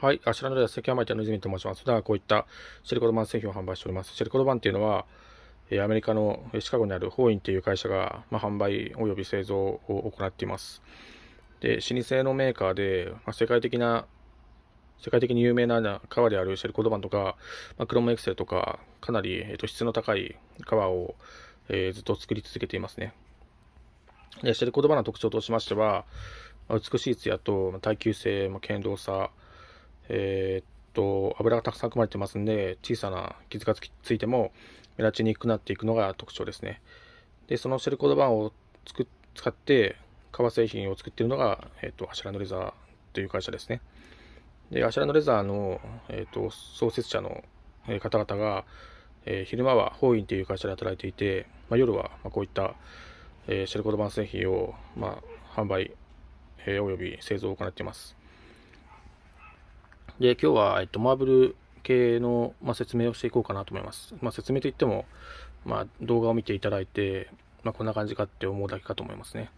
はい、あちらのでは関山町の泉と申します。普段はこういったシェルコード版製品を販売しております。シェルコード版っていうのは、アメリカのシカゴにあるホーインっていう会社が、まあ、販売及び製造を行っています。で、老舗のメーカーで、まあ、世界的な、世界的に有名な革であるシェルコード版とか、まあ、クロムエクセルとか、かなり、えーと、質の高い革を、えー、ずっと作り続けていますね。で、シェルコード版の特徴としましては、美しい艶と耐久性、堅牢さ、えー、っと、油がたくさん含まれてますんで、小さな傷がついても目立ちにくくなっていくのが特徴ですね。で、そのシェルコード板を使って、革製品を作っているのが、えー、っと、アシュランドレザーという会社ですね。で、アシュランドレザーの、えー、っと、創設者の方々が、えー、昼間はホーインという会社で働いていて、まあ、夜はまこういった、えー、シェルコード板製品を、まあ、販売、え、および製造を行っています。で、今日は、えっと、マーブル系の、まあ、説明をしていこうかなと思います。まあ、説明といっても、まあ、動画を見ていただいて、まあ、こんな感じかって思うだけかと思いますね。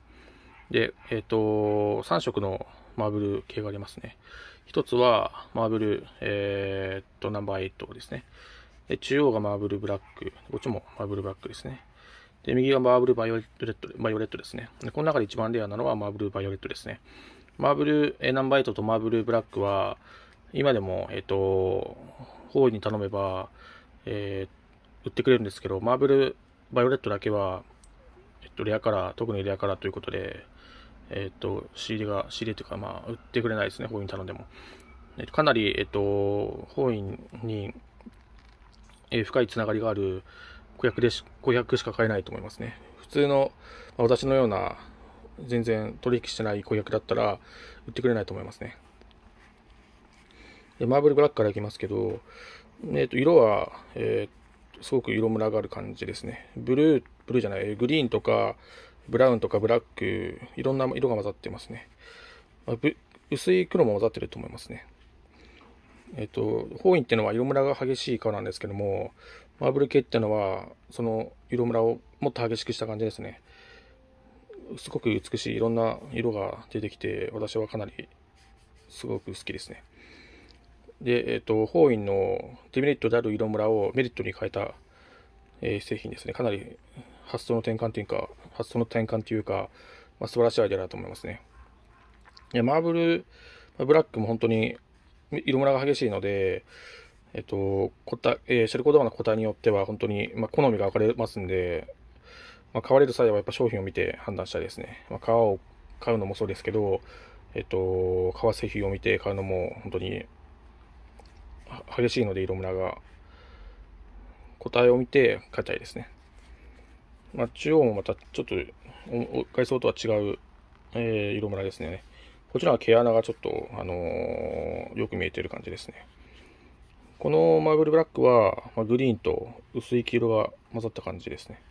で、えっ、と、3色のマーブル系がありますね。一つは、マーブル、えー、っと、ナンバー8ですね。で、中央がマーブルブラック。こっちもマーブルブラックですね。で、右がマーブルバイオレット、バイオレットですね。で、この中で一番レアなのはマーブルバイオレットですね。マーブル、えナンバー8とマーブルブラックは、今でも、えっ、ー、と、ホーウィンに頼めば、えー、売ってくれるんですけど、マーブルバイオレットだけは、えっと、レアカラー、特にレアカラーということで、えっと、仕入れが、仕入れというか、まあ、売ってくれないですね、ホーウィンに頼んでも。えっと、かなり、えっと、ホーウィンに、えー、深いつながりがある顧客でし、顧客しか買えないと思いますね。普通の、まあ、私のような、全然取引してない顧客だったら、売ってくれないと思いますね。で、マーブルブラックからいきますけど、え、ー、と、色は、えー、すごく色ムラがある感じですね。ブルー、ブルーじゃない、グリーンとか、ブラウンとかブラック、いろんな色が混ざってますね。まあ、薄い黒も混ざってると思いますね。えっ、ー、と、ホーインっていうのは色ムラが激しい顔なんですけども、マーブル系っていうのは、その色ムラをもっと激しくした感じですね。すごく美しいいろんな色が出てきて、私はかなりすごく好きですね。で、えっ、ー、と、法院のデメリットである色ムラをメリットに変えた、えー、製品ですね。かなり発想の転換というか、発想の転換というか、まあ、素晴らしいアイデアだと思いますね。で、マーブル、ブラックも本当に色ムラが激しいので、えっ、ー、と、こた、えー、シェルコードアの個体によっては本当に、まあ、好みが分かれますんで、まあ、買われる際はやっぱ商品を見て判断したいですね。まあ、革を買うのもそうですけど、えっ、と、革製品を見て買うのも本当に激しいので色ムラが答えを見て書いたいですね。まあ、中央もまたちょっと外装とは違う、えー、色ムラですね。こちらは毛穴がちょっと、あのー、よく見えている感じですね。このマーブルブラックは、まあ、グリーンと薄い黄色が混ざった感じですね。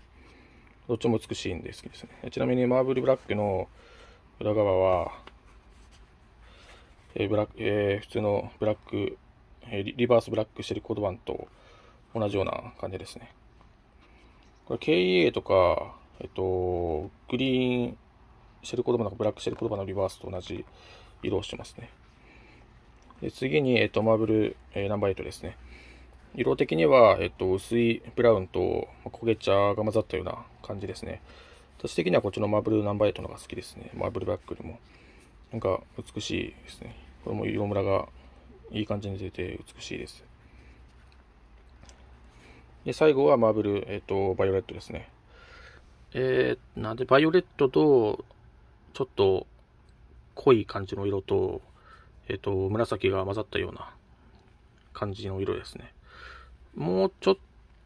どっちも美しいんで好きですね。ちなみにマーブルブラックの裏側は、えーブラックえー、普通のブラックえリバースブラックシェルコード版と同じような感じですね。これ KEA とか、えっと、グリーンシェルコード版のブラックシェルコード版のリバースと同じ色をしてますね。で次に、えっと、マーブル、えー、ナンバー8ですね。色的には、えっと、薄いブラウンと焦げ茶が混ざったような感じですね。私的にはこっちのマーブルナンバー8の方が好きですね。マーブルブラックよりも。なんか美しいですね。これも色ムラがいい感じに出て美しいです。で、最後はマーブル、えっ、と、バイオレットですね。えー、なんで、バイオレットと、ちょっと濃い感じの色と、えっ、と、紫が混ざったような感じの色ですね。もうちょっ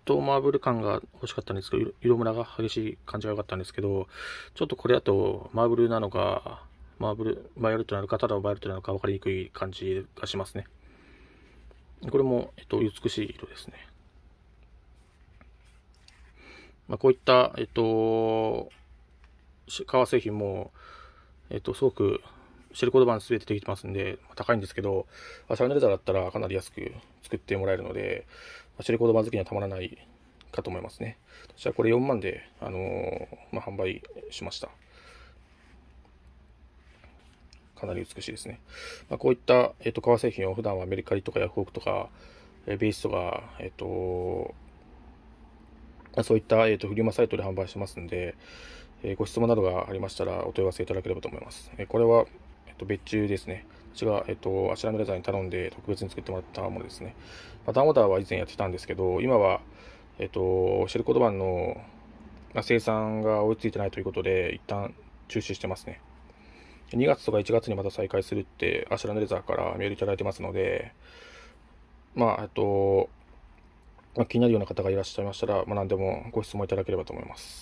とマーブル感が欲しかったんですけど、色ムラが激しい感じが良かったんですけど、ちょっとこれだとマーブルなのか、マーブル、バイオレットなのか、ただのバイオレットなのか分かりにくい感じがしますね。これも、えっと、美しい色ですね。まあ、こういった、えっと、革製品も、えっと、すごくシェルコード版全てできてますんで、高いんですけど、サウンドレザだったらかなり安く作ってもらえるので、シェルコード版好きにはたまらないかと思いますね。私はこれ4万で、あのー、まあ、販売しました。かなり美しいですね。まあ、こういった、えっ、と、革製品を普段はメリカリとかヤフオクとか、えベースとか、えっ、と、そういった、えっ、と、フリマサイトで販売してますんで、えご質問などがありましたらお問い合わせいただければと思います。えこれは、えっ、と、別注ですね。私が、えっ、と、アシュラムレザーに頼んで特別に作ってもらったものですね。まあ、ダンオーダーは以前やってたんですけど、今は、えっ、と、シェルコード版の、まあ、生産が追いついてないということで、一旦中止してますね。2月とか1月にまた再開するって、アシュラムレザーからメールいただいてますので、まあ、えっと、まあ、気になるような方がいらっしゃいましたら、まあ、何でもご質問いただければと思います。